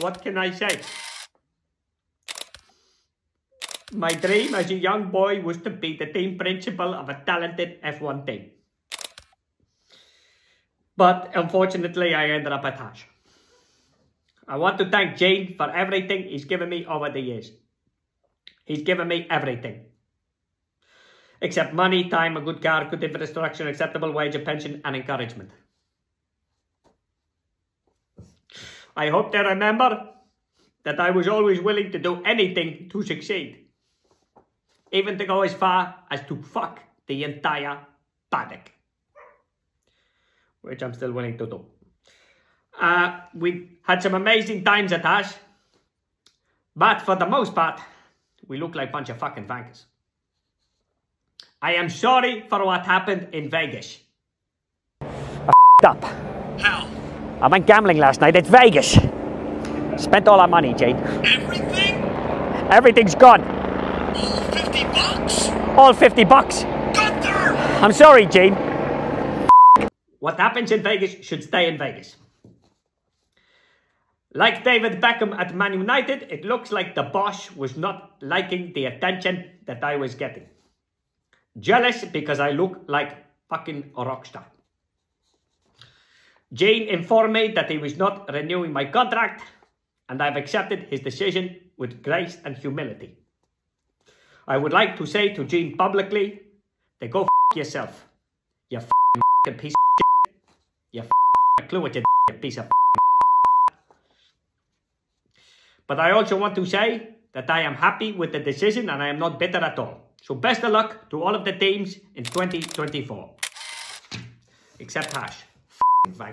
what can I say? My dream as a young boy was to be the team principal of a talented F1 team. But unfortunately, I ended up at Haas. I want to thank Jane for everything he's given me over the years. He's given me everything. Except money, time, a good car, good infrastructure, acceptable wage, a pension, and encouragement. I hope they remember that I was always willing to do anything to succeed. Even to go as far as to fuck the entire paddock. Which I'm still willing to do. Uh, we had some amazing times at Haas. But for the most part, we look like a bunch of fucking vankers. I am sorry for what happened in Vegas. I up. How? I went gambling last night. It's Vegas. Spent all our money, Jane. Everything? Everything's gone. All 50 bucks? All 50 bucks. Gunther! I'm sorry, Jane. What happens in Vegas should stay in Vegas. Like David Beckham at Man United, it looks like the boss was not liking the attention that I was getting. Jealous because I look like fucking a rock star. Jane informed me that he was not renewing my contract, and I've accepted his decision with grace and humility. I would like to say to Jane publicly, to go f yourself. You f***ing piece of shit. You f***ing clue what you piece of But I also want to say that I am happy with the decision and I am not bitter at all. So best of luck to all of the teams in 2024. Except Haas my